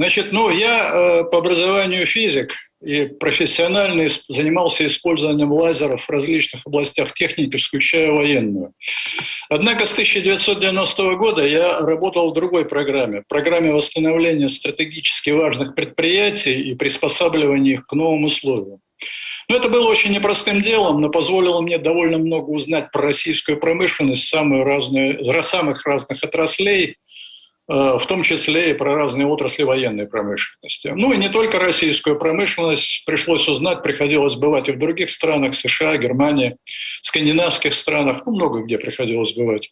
Значит, ну, я э, по образованию физик и профессионально занимался использованием лазеров в различных областях техники, включая военную. Однако с 1990 года я работал в другой программе, программе восстановления стратегически важных предприятий и приспосабливания их к новым условиям. Но это было очень непростым делом, но позволило мне довольно много узнать про российскую промышленность, самые разные, самых разных отраслей – в том числе и про разные отрасли военной промышленности. Ну и не только российскую промышленность пришлось узнать, приходилось бывать и в других странах, США, Германии, скандинавских странах, ну много где приходилось бывать.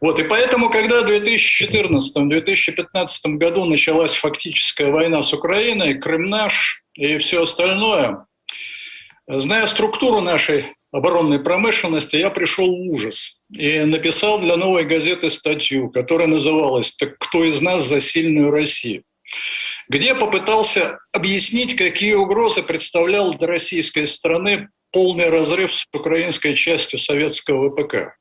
Вот, и поэтому, когда в 2014-2015 году началась фактическая война с Украиной, Крым наш и все остальное, зная структуру нашей оборонной промышленности, я пришел в ужас и написал для новой газеты статью, которая называлась «Так кто из нас за сильную Россию?», где попытался объяснить, какие угрозы представлял для российской страны полный разрыв с украинской частью советского ВПК.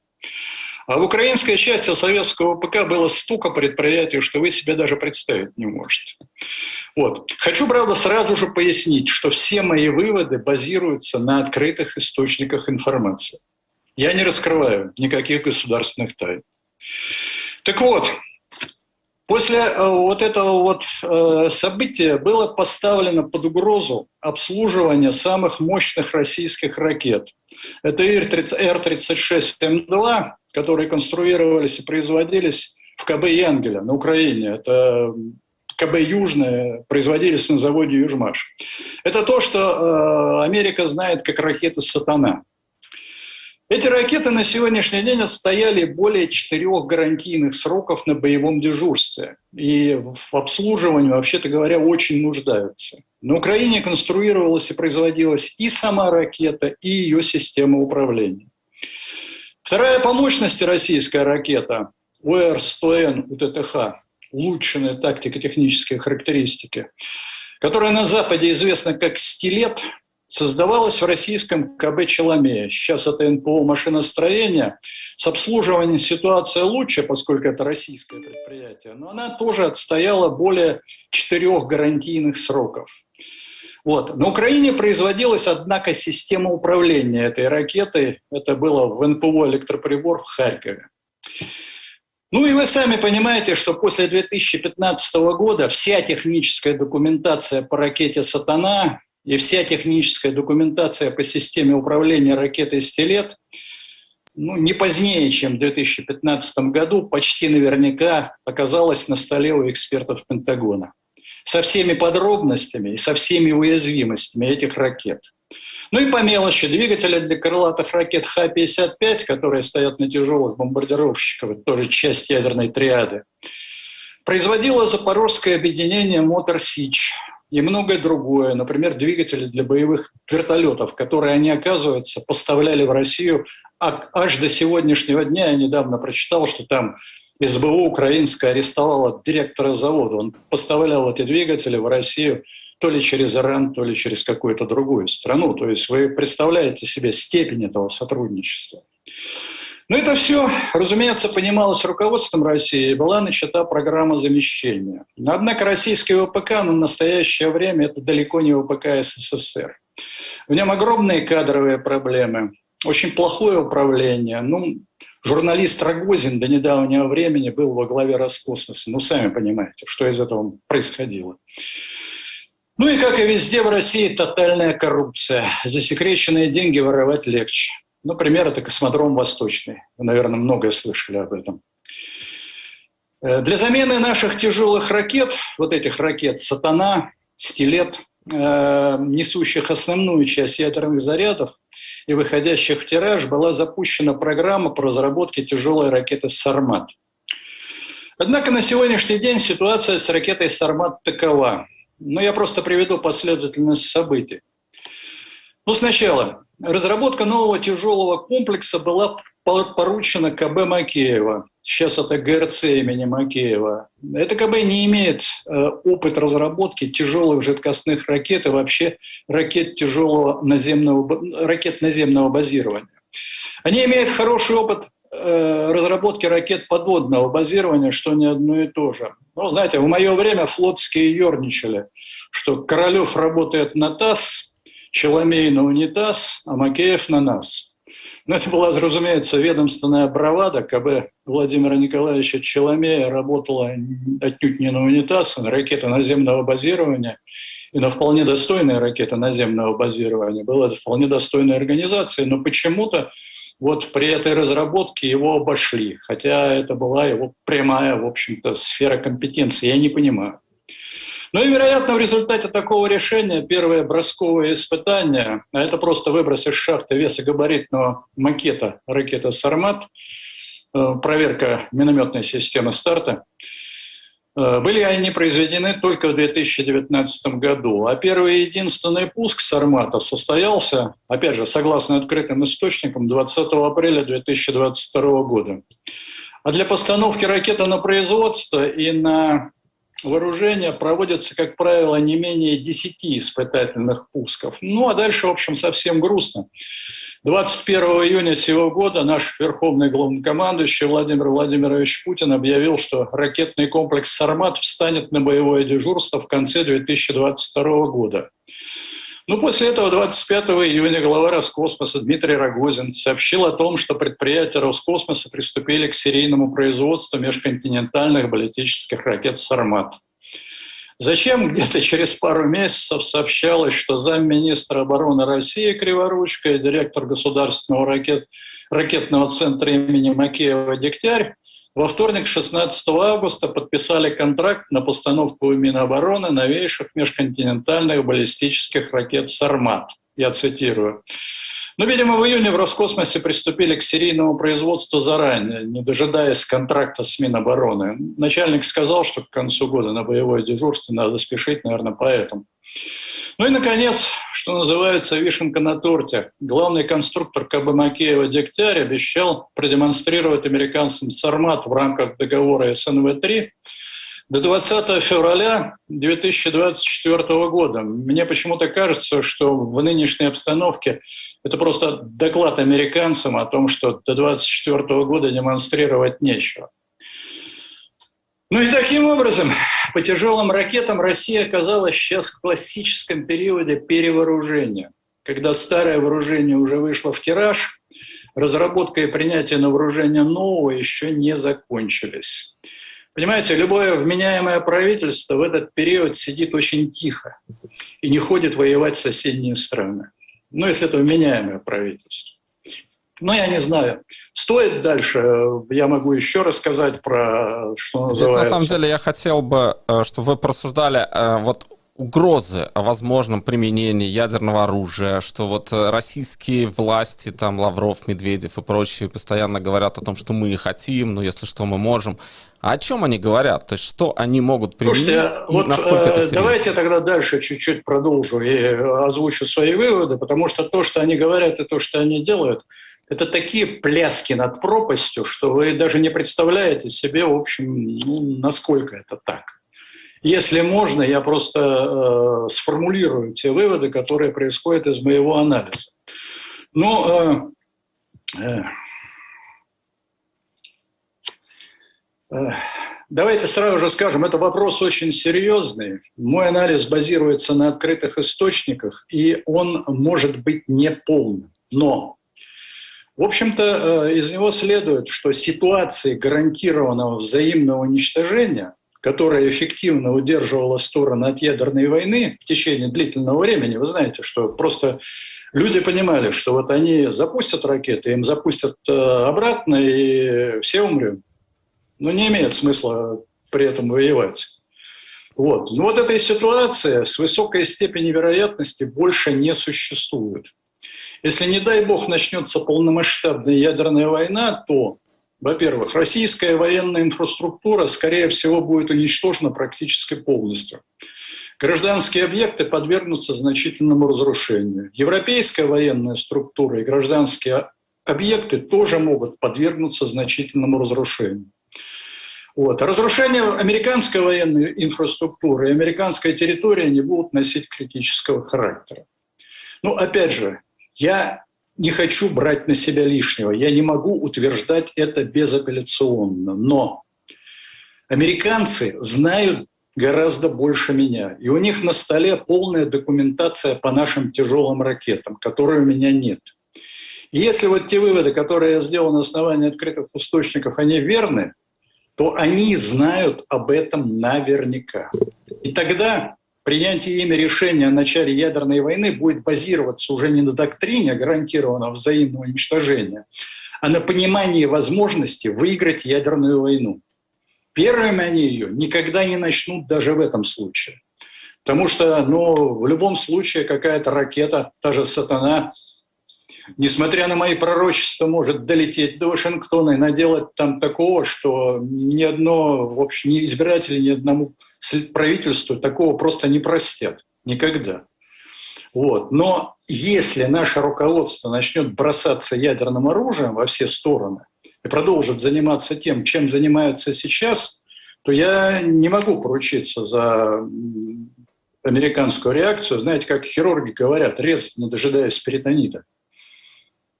А в украинской части советского ПК было столько предприятий, что вы себе даже представить не можете. Вот. Хочу, правда, сразу же пояснить, что все мои выводы базируются на открытых источниках информации. Я не раскрываю никаких государственных тайн. Так вот, после э, вот этого вот э, события было поставлено под угрозу обслуживание самых мощных российских ракет. Это Р-36М2, которые конструировались и производились в КБ Янгеля на Украине. Это КБ «Южное» производились на заводе «Южмаш». Это то, что э, Америка знает как ракеты «Сатана». Эти ракеты на сегодняшний день отстояли более четырех гарантийных сроков на боевом дежурстве. И в обслуживании, вообще-то говоря, очень нуждаются. На Украине конструировалась и производилась и сама ракета, и ее система управления. Вторая по мощности российская ракета УР-100Н УТТХ, улучшенные тактико-технические характеристики, которая на Западе известна как «Стилет», создавалась в российском КБ «Челомея». Сейчас это НПО машиностроения. С обслуживанием ситуация лучше, поскольку это российское предприятие, но она тоже отстояла более четырех гарантийных сроков. Вот. На Украине производилась, однако, система управления этой ракетой. Это было в НПО «Электроприбор» в Харькове. Ну и вы сами понимаете, что после 2015 года вся техническая документация по ракете «Сатана» и вся техническая документация по системе управления ракетой «Стилет» ну, не позднее, чем в 2015 году, почти наверняка оказалась на столе у экспертов Пентагона со всеми подробностями и со всеми уязвимостями этих ракет. Ну и по мелочи, двигатели для крылатых ракет Х-55, которые стоят на тяжелых бомбардировщиках, тоже часть ядерной триады, производило запорожское объединение «Мотор Сич» и многое другое, например, двигатели для боевых вертолетов, которые они, оказывается, поставляли в Россию аж до сегодняшнего дня. Я недавно прочитал, что там СБУ украинская арестовала директора завода. Он поставлял эти двигатели в Россию то ли через Иран, то ли через какую-то другую страну. То есть вы представляете себе степень этого сотрудничества. Но это все, разумеется, понималось руководством России, была начата программа замещения. Однако российский ВПК на настоящее время это далеко не ВПК СССР. В нем огромные кадровые проблемы, очень плохое управление. Ну, Журналист Рогозин до недавнего времени был во главе Роскосмоса. Ну, сами понимаете, что из этого происходило. Ну и, как и везде в России, тотальная коррупция. Засекреченные деньги воровать легче. Например, это космодром Восточный. Вы, наверное, многое слышали об этом. Э, для замены наших тяжелых ракет, вот этих ракет «Сатана», «Стилет», несущих основную часть ядерных зарядов, и выходящих в тираж была запущена программа по разработке тяжелой ракеты «Сармат». Однако на сегодняшний день ситуация с ракетой «Сармат» такова. Но я просто приведу последовательность событий. Ну, сначала. Разработка нового тяжелого комплекса была поручена КБ Макеева. Сейчас это ГРЦ имени Макеева. Это КБ не имеет э, опыт разработки тяжелых жидкостных ракет и вообще ракет тяжелого наземного, ракет наземного базирования. Они имеют хороший опыт э, разработки ракет подводного базирования, что не одно и то же. Ну, знаете, в мое время флотские ерничали, что Королев работает на ТАСС, Челомей на унитаз, а Макеев на нас. Но это была, разумеется, ведомственная бравада, КБ Владимира Николаевича Челомея работала отнюдь не на унитаз, а на ракеты наземного базирования и на вполне достойные ракеты наземного базирования. Была это вполне достойная организация, но почему-то вот при этой разработке его обошли, хотя это была его прямая, в общем-то, сфера компетенции. Я не понимаю. Ну и, вероятно, в результате такого решения первое бросковое испытание, а это просто выброс из шахты весогабаритного макета ракеты «Сармат», э, проверка минометной системы старта, э, были они произведены только в 2019 году. А первый единственный пуск «Сармата» состоялся, опять же, согласно открытым источникам, 20 апреля 2022 года. А для постановки ракеты на производство и на вооружения проводятся, как правило, не менее 10 испытательных пусков. Ну, а дальше, в общем, совсем грустно. 21 июня сего года наш верховный главнокомандующий Владимир Владимирович Путин объявил, что ракетный комплекс «Сармат» встанет на боевое дежурство в конце 2022 года. Ну, после этого 25 июня глава Роскосмоса Дмитрий Рогозин сообщил о том, что предприятия Роскосмоса приступили к серийному производству межконтинентальных баллистических ракет «Сармат». Зачем где-то через пару месяцев сообщалось, что замминистра обороны России Криворучка и директор государственного ракет, ракетного центра имени Макеева Дегтярь во вторник, 16 августа, подписали контракт на постановку у Минобороны новейших межконтинентальных баллистических ракет «Сармат». Я цитирую. Но, ну, видимо, в июне в Роскосмосе приступили к серийному производству заранее, не дожидаясь контракта с Минобороны. Начальник сказал, что к концу года на боевое дежурство надо спешить, наверное, поэтому. Ну и, наконец, что называется, вишенка на торте. Главный конструктор КБ Макеева Дегтярь обещал продемонстрировать американцам «Сармат» в рамках договора СНВ-3 до 20 февраля 2024 года. Мне почему-то кажется, что в нынешней обстановке это просто доклад американцам о том, что до 2024 года демонстрировать нечего. Ну и таким образом, по тяжелым ракетам Россия оказалась сейчас в классическом периоде перевооружения, когда старое вооружение уже вышло в тираж, разработка и принятие на вооружение нового еще не закончились. Понимаете, любое вменяемое правительство в этот период сидит очень тихо и не ходит воевать в соседние страны. Ну, если это вменяемое правительство. Ну, я не знаю. Стоит дальше, я могу еще рассказать про, что Здесь, называется... на самом деле, я хотел бы, э, чтобы вы просуждали э, вот угрозы о возможном применении ядерного оружия, что вот э, российские власти, там Лавров, Медведев и прочие постоянно говорят о том, что мы хотим, но если что, мы можем. А о чем они говорят? То есть что они могут применить Слушайте, и вот, насколько это серьезно? Давайте тогда дальше чуть-чуть продолжу и озвучу свои выводы, потому что то, что они говорят и то, что они делают – это такие пляски над пропастью, что вы даже не представляете себе, в общем, ну, насколько это так. Если можно, я просто э, сформулирую те выводы, которые происходят из моего анализа. Ну, э, э, э, давайте сразу же скажем, это вопрос очень серьезный. Мой анализ базируется на открытых источниках, и он может быть неполным. Но в общем-то, э, из него следует, что ситуации гарантированного взаимного уничтожения, которая эффективно удерживала стороны от ядерной войны в течение длительного времени, вы знаете, что просто люди понимали, что вот они запустят ракеты, им запустят э, обратно, и все умрем. Но не имеет смысла при этом воевать. Вот. Но вот этой ситуации с высокой степенью вероятности больше не существует. Если, не дай бог, начнется полномасштабная ядерная война, то, во-первых, российская военная инфраструктура, скорее всего, будет уничтожена практически полностью. Гражданские объекты подвергнутся значительному разрушению. Европейская военная структура и гражданские объекты тоже могут подвергнуться значительному разрушению. Вот. разрушение американской военной инфраструктуры и американской территории не будут носить критического характера. Ну, опять же, я не хочу брать на себя лишнего. Я не могу утверждать это безапелляционно. Но американцы знают гораздо больше меня. И у них на столе полная документация по нашим тяжелым ракетам, которой у меня нет. И если вот те выводы, которые я сделал на основании открытых источников, они верны, то они знают об этом наверняка. И тогда принятие ими решения о начале ядерной войны будет базироваться уже не на доктрине гарантированного взаимного уничтожения, а на понимании возможности выиграть ядерную войну. Первыми они ее никогда не начнут даже в этом случае. Потому что ну, в любом случае какая-то ракета, та же «Сатана», несмотря на мои пророчества, может долететь до Вашингтона и наделать там такого, что ни одно, в общем, ни избиратели, ни одному правительству такого просто не простят. Никогда. Вот. Но если наше руководство начнет бросаться ядерным оружием во все стороны и продолжит заниматься тем, чем занимается сейчас, то я не могу поручиться за американскую реакцию. Знаете, как хирурги говорят, резать, не дожидаясь перитонита.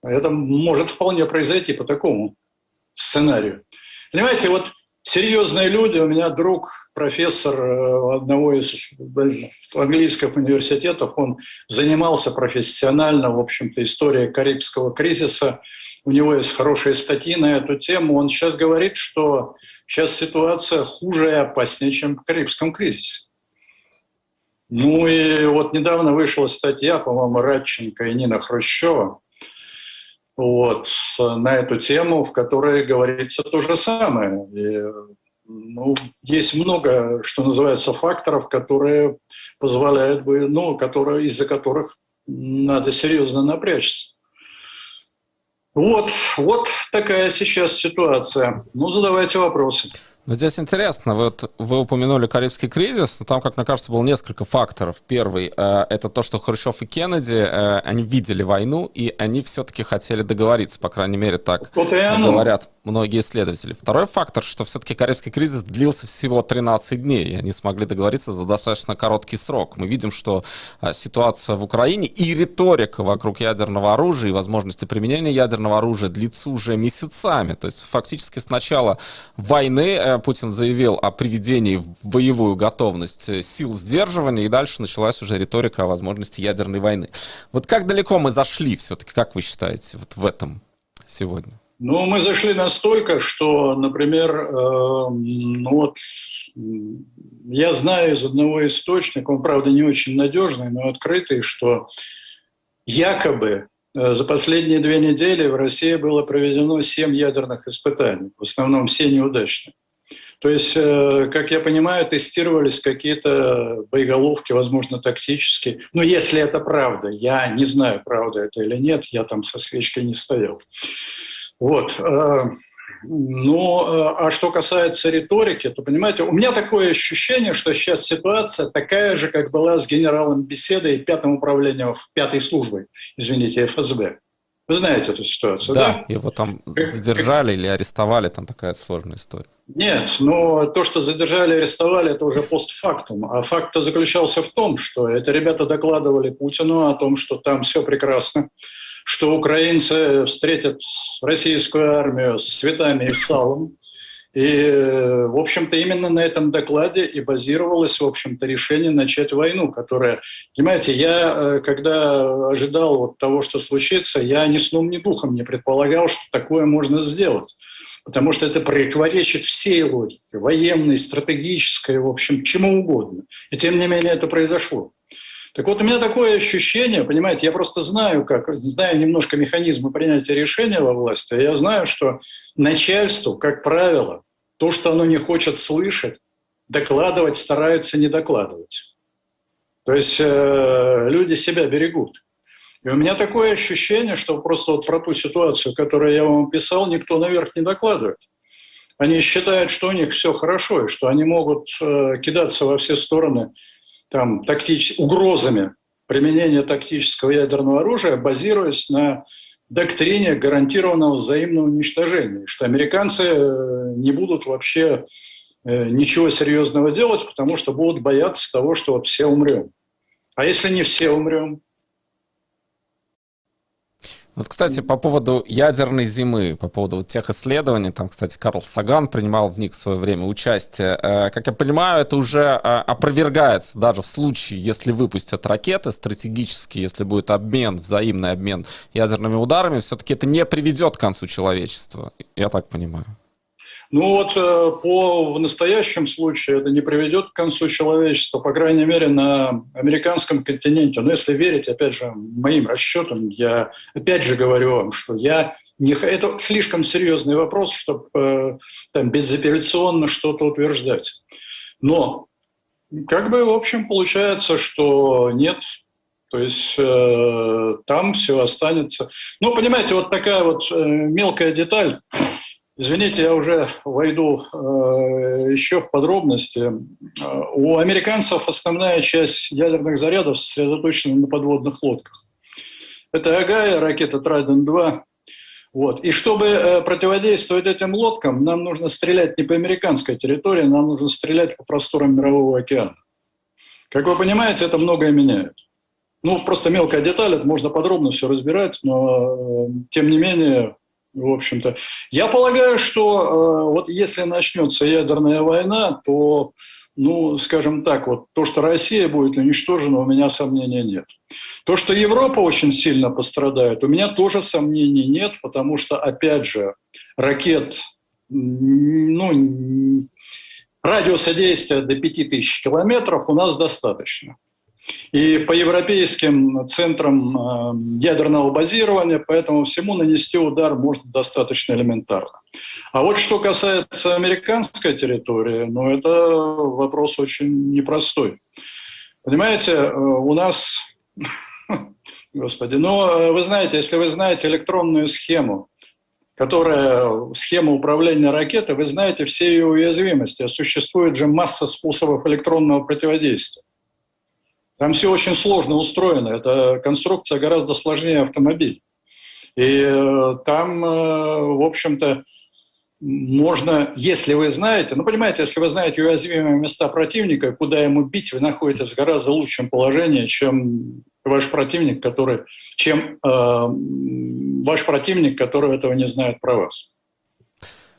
Это может вполне произойти по такому сценарию. Понимаете, вот серьезные люди, у меня друг, профессор э, одного из английских университетов, он занимался профессионально, в общем-то, историей Карибского кризиса, у него есть хорошие статьи на эту тему, он сейчас говорит, что сейчас ситуация хуже и опаснее, чем в Карибском кризисе. Ну и вот недавно вышла статья, по-моему, Радченко и Нина Хрущева, вот, на эту тему, в которой говорится то же самое. И, ну, есть много, что называется, факторов, которые позволяют бы, ну, которые, из-за которых надо серьезно напрячься. Вот, вот такая сейчас ситуация. Ну, задавайте вопросы. Но здесь интересно, вот вы упомянули Карибский кризис, но там, как мне кажется, было несколько факторов. Первый э, это то, что Хрущев и Кеннеди, э, они видели войну, и они все-таки хотели договориться, по крайней мере, так говорят многие исследователи. Второй фактор, что все-таки Карибский кризис длился всего 13 дней, и они смогли договориться за достаточно короткий срок. Мы видим, что э, ситуация в Украине и риторика вокруг ядерного оружия и возможности применения ядерного оружия длится уже месяцами. То есть фактически с начала войны э, Путин заявил о приведении в боевую готовность сил сдерживания, и дальше началась уже риторика о возможности ядерной войны. Вот как далеко мы зашли все-таки, как вы считаете, вот в этом сегодня? Ну, мы зашли настолько, что, например, э, ну вот, я знаю из одного источника, он, правда, не очень надежный, но открытый, что якобы э, за последние две недели в России было проведено семь ядерных испытаний, в основном все неудачные. То есть, э, как я понимаю, тестировались какие-то боеголовки, возможно, тактические. Но если это правда, я не знаю, правда это или нет, я там со свечкой не стоял. Вот. Ну, а что касается риторики, то, понимаете, у меня такое ощущение, что сейчас ситуация такая же, как была с генералом беседой и пятым управлением, пятой службой, извините, ФСБ. Вы знаете эту ситуацию, да? Да, его там задержали или арестовали, там такая сложная история. Нет, но то, что задержали, арестовали, это уже постфактум. А факт заключался в том, что эти ребята докладывали Путину о том, что там все прекрасно, что украинцы встретят российскую армию с цветами и салом, и, в общем-то, именно на этом докладе и базировалось, в общем-то, решение начать войну, которая, понимаете, я, э, когда ожидал вот того, что случится, я ни сном, ни духом не предполагал, что такое можно сделать. Потому что это противоречит всей логике, военной, стратегической, в общем, чему угодно. И тем не менее это произошло. Так вот, у меня такое ощущение, понимаете, я просто знаю, как, знаю немножко механизмы принятия решения во власти, я знаю, что начальству, как правило, то, что оно не хочет слышать, докладывать стараются не докладывать. То есть э, люди себя берегут. И у меня такое ощущение, что просто вот про ту ситуацию, которую я вам описал, никто наверх не докладывает. Они считают, что у них все хорошо, и что они могут э, кидаться во все стороны там, тактич... угрозами применения тактического ядерного оружия, базируясь на доктрине гарантированного взаимного уничтожения, что американцы э, не будут вообще э, ничего серьезного делать, потому что будут бояться того, что вот все умрем. А если не все умрем? Вот, кстати, по поводу ядерной зимы, по поводу вот тех исследований, там, кстати, Карл Саган принимал в них в свое время участие. Э, как я понимаю, это уже э, опровергается даже в случае, если выпустят ракеты стратегические, если будет обмен, взаимный обмен ядерными ударами, все-таки это не приведет к концу человечества, я так понимаю. Ну вот э, по в настоящем случае это не приведет к концу человечества, по крайней мере, на американском континенте. Но если верить, опять же, моим расчетам, я опять же говорю вам, что я не, это слишком серьезный вопрос, чтобы э, там безапелляционно что-то утверждать. Но как бы, в общем, получается, что нет, то есть э, там все останется. Ну, понимаете, вот такая вот э, мелкая деталь. Извините, я уже войду э, еще в подробности. Э, у американцев основная часть ядерных зарядов сосредоточена на подводных лодках. Это Агая, ракета Трайден-2. Вот. И чтобы э, противодействовать этим лодкам, нам нужно стрелять не по американской территории, нам нужно стрелять по просторам Мирового океана. Как вы понимаете, это многое меняет. Ну, просто мелкая деталь, это можно подробно все разбирать, но, э, тем не менее, в общем-то. Я полагаю, что э, вот если начнется ядерная война, то, ну, скажем так, вот то, что Россия будет уничтожена, у меня сомнений нет. То, что Европа очень сильно пострадает, у меня тоже сомнений нет, потому что, опять же, ракет, ну, радиуса действия до 5000 километров у нас достаточно. И по европейским центрам э, ядерного базирования, поэтому всему нанести удар можно достаточно элементарно. А вот что касается американской территории, ну это вопрос очень непростой. Понимаете, э, у нас, господи, но э, вы знаете, если вы знаете электронную схему, которая схема управления ракетой, вы знаете все ее уязвимости. Существует же масса способов электронного противодействия. Там все очень сложно устроено. Это конструкция гораздо сложнее автомобиля. И э, там, э, в общем-то, можно, если вы знаете, ну, понимаете, если вы знаете уязвимые места противника, куда ему бить, вы находитесь в гораздо лучшем положении, чем ваш противник, который, чем э, ваш противник, который этого не знает про вас.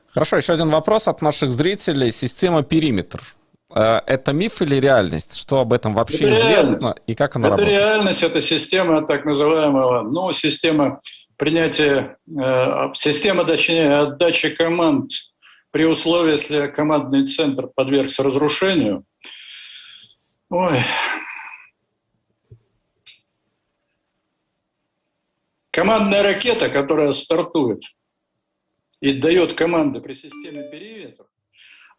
Хорошо, еще один вопрос от наших зрителей. Система периметр. Э, это миф или реальность? Что об этом вообще это известно реальность. и как она это работает? Это реальность, это система так называемого, ну, система принятия, э, система, точнее, отдачи команд при условии, если командный центр подвергся разрушению. Ой. Командная ракета, которая стартует и дает команды при системе периметр,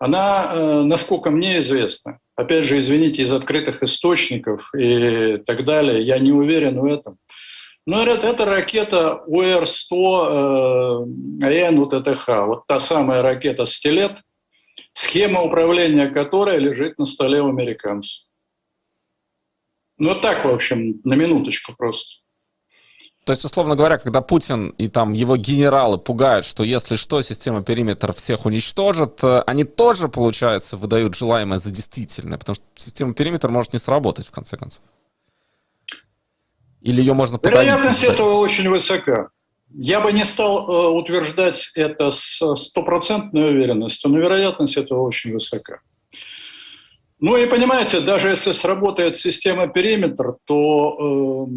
она, э, насколько мне известно, опять же, извините, из открытых источников и так далее, я не уверен в этом. Но это, это ракета УР-100 э, АН УТТХ, вот та самая ракета «Стилет», схема управления которой лежит на столе у американцев. Ну, так, в общем, на минуточку просто. То есть, условно говоря, когда Путин и там его генералы пугают, что если что, система периметр всех уничтожит, э, они тоже, получается, выдают желаемое за действительное, потому что система периметр может не сработать, в конце концов. Или ее можно подавить? Вероятность этого очень высока. Я бы не стал э, утверждать это с стопроцентной уверенностью, но вероятность этого очень высока. Ну и понимаете, даже если сработает система периметр, то э,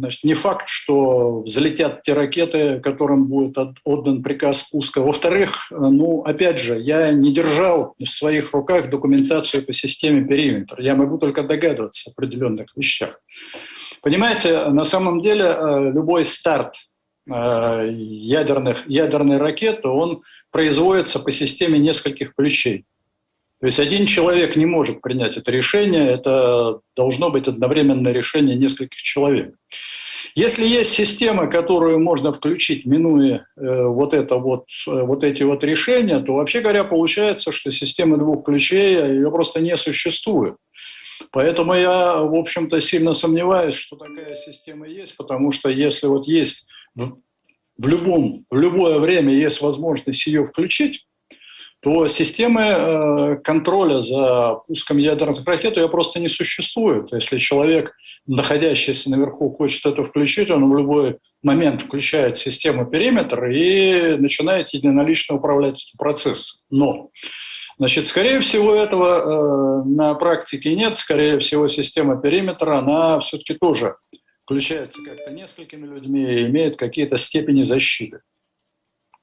значит, не факт, что взлетят те ракеты, которым будет отдан приказ пуска. Во-вторых, ну опять же, я не держал в своих руках документацию по системе периметр. Я могу только догадываться о определенных вещах. Понимаете, на самом деле э, любой старт э, ядерных, ядерной ракеты, он производится по системе нескольких ключей. То есть один человек не может принять это решение, это должно быть одновременное решение нескольких человек. Если есть система, которую можно включить, минуя э, вот, это вот, э, вот эти вот решения, то вообще говоря, получается, что система двух ключей, ее просто не существует. Поэтому я, в общем-то, сильно сомневаюсь, что такая система есть, потому что если вот есть в, любом, в любое время есть возможность ее включить, то системы э, контроля за пуском ядерных ракет ее просто не существует. Если человек, находящийся наверху, хочет это включить, он в любой момент включает систему периметр и начинает единолично управлять этим процессом. Но Значит, скорее всего, этого э, на практике нет. Скорее всего, система периметра, она все-таки тоже включается как-то несколькими людьми и имеет какие-то степени защиты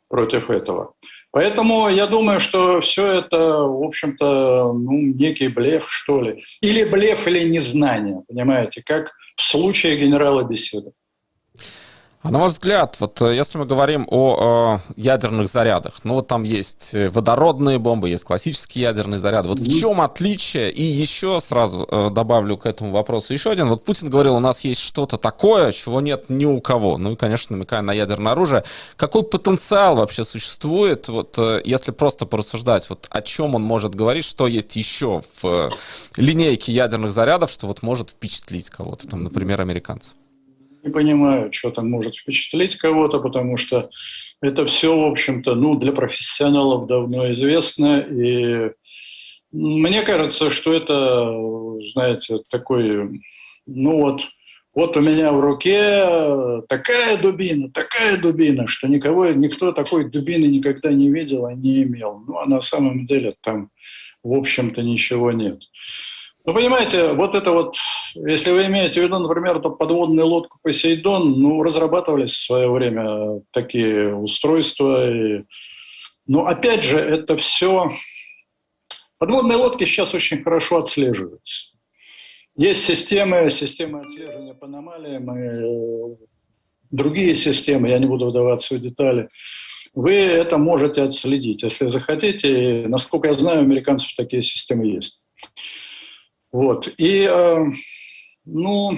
против этого. Поэтому я думаю, что все это, в общем-то, ну, некий блеф, что ли. Или блеф, или незнание, понимаете, как в случае генерала Беседа. А на ваш взгляд, вот э, если мы говорим о э, ядерных зарядах, ну вот там есть э, водородные бомбы, есть классические ядерные заряды. Вот в чем отличие? И еще сразу э, добавлю к этому вопросу еще один. Вот Путин говорил, у нас есть что-то такое, чего нет ни у кого. Ну и, конечно, намекая на ядерное оружие. Какой потенциал вообще существует, вот э, если просто порассуждать, вот о чем он может говорить, что есть еще в э, линейке ядерных зарядов, что вот может впечатлить кого-то, там, например, американцев? Не понимаю, что там может впечатлить кого-то, потому что это все, в общем-то, ну, для профессионалов давно известно. И мне кажется, что это, знаете, такой, ну вот, вот у меня в руке такая дубина, такая дубина, что никого, никто такой дубины никогда не видел, и не имел. Ну, а на самом деле там, в общем-то, ничего нет. Ну, понимаете, вот это вот, если вы имеете в виду, например, эту подводную лодку «Посейдон», ну, разрабатывались в свое время такие устройства. И... Но опять же, это все... Подводные лодки сейчас очень хорошо отслеживаются. Есть системы, системы отслеживания по аномалиям и э, другие системы, я не буду вдаваться в детали. Вы это можете отследить, если захотите. Насколько я знаю, у американцев такие системы есть. Вот. И, э, ну,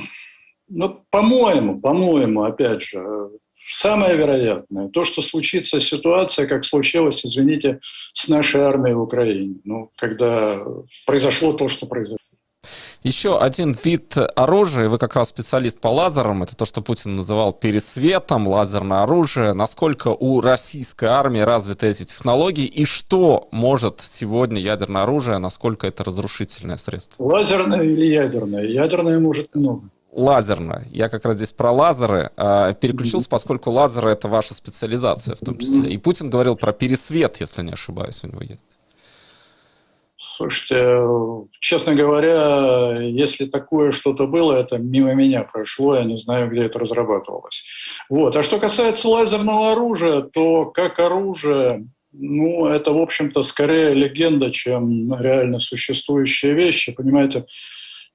ну, по-моему, по-моему, опять же, самое вероятное, то, что случится ситуация, как случилось, извините, с нашей армией в Украине, ну, когда произошло то, что произошло. Еще один вид оружия, вы как раз специалист по лазерам, это то, что Путин называл пересветом, лазерное оружие. Насколько у российской армии развиты эти технологии и что может сегодня ядерное оружие, насколько это разрушительное средство? Лазерное или ядерное? Ядерное может много лазерное. Я как раз здесь про лазеры э, переключился, поскольку лазеры это ваша специализация в том числе. И Путин говорил про пересвет, если не ошибаюсь, у него есть. Слушайте, честно говоря, если такое что-то было, это мимо меня прошло, я не знаю, где это разрабатывалось. Вот. А что касается лазерного оружия, то как оружие, ну, это, в общем-то, скорее легенда, чем реально существующие вещи, понимаете.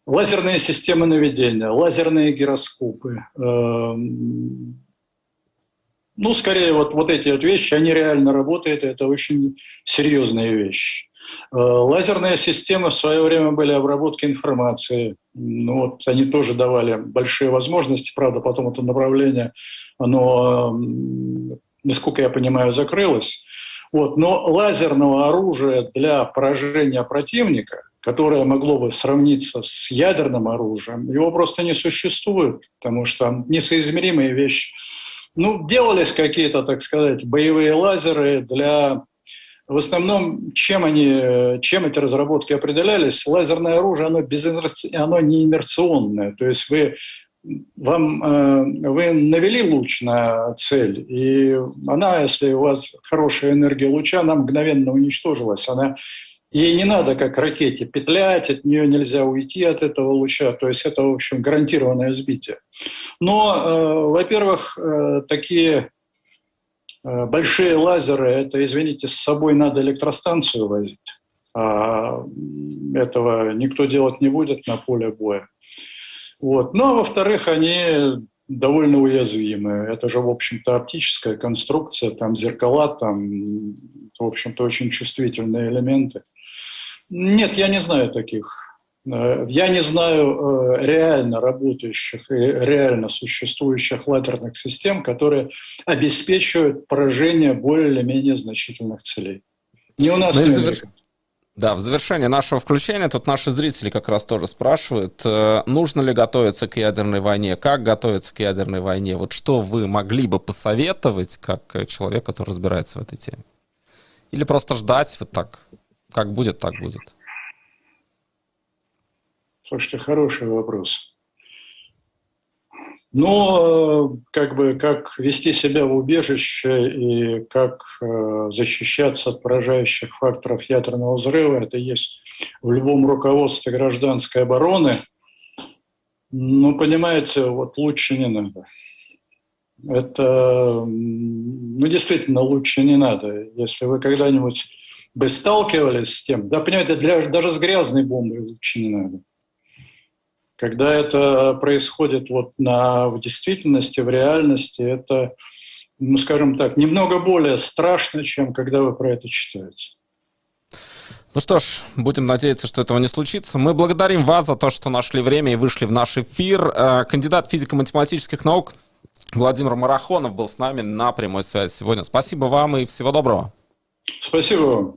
Лазерные системы наведения, лазерные гироскопы, э, ну, скорее, вот, вот эти вот вещи, они реально работают, это очень серьезные вещи. Э, лазерные системы в свое время были обработки информации. Ну, вот они тоже давали большие возможности. Правда, потом это направление, оно, насколько я понимаю, закрылось. Вот. Но лазерного оружия для поражения противника, которое могло бы сравниться с ядерным оружием, его просто не существует, потому что несоизмеримые вещи. Ну, делались какие-то, так сказать, боевые лазеры для в основном, чем, они, чем эти разработки определялись? Лазерное оружие, оно, безинерци... оно не инерционное. То есть вы, вам, э, вы навели луч на цель, и она, если у вас хорошая энергия луча, она мгновенно уничтожилась. Она Ей не надо, как ракете, петлять, от нее нельзя уйти от этого луча. То есть это, в общем, гарантированное сбитие. Но, э, во-первых, э, такие большие лазеры, это, извините, с собой надо электростанцию возить. А этого никто делать не будет на поле боя. Вот. Ну, а во-вторых, они довольно уязвимы. Это же, в общем-то, оптическая конструкция, там зеркала, там, в общем-то, очень чувствительные элементы. Нет, я не знаю таких Э, я не знаю э, реально работающих и реально существующих лазерных систем, которые обеспечивают поражение более или менее значительных целей. Не у нас, ну, Да, в завершение нашего включения тут наши зрители как раз тоже спрашивают, э, нужно ли готовиться к ядерной войне, как готовиться к ядерной войне. Вот что вы могли бы посоветовать как человек, который разбирается в этой теме? Или просто ждать вот так? Как будет, так будет. Слушайте, хороший вопрос. Но как бы как вести себя в убежище и как э, защищаться от поражающих факторов ядерного взрыва, это есть в любом руководстве гражданской обороны. Ну, понимаете, вот лучше не надо. Это, ну, действительно, лучше не надо. Если вы когда-нибудь бы сталкивались с тем, да, понимаете, для, даже с грязной бомбой лучше не надо. Когда это происходит вот на, в действительности, в реальности, это, ну, скажем так, немного более страшно, чем когда вы про это читаете. Ну что ж, будем надеяться, что этого не случится. Мы благодарим вас за то, что нашли время и вышли в наш эфир. Э, кандидат физико-математических наук Владимир Марахонов был с нами на прямой связи сегодня. Спасибо вам и всего доброго. Спасибо вам.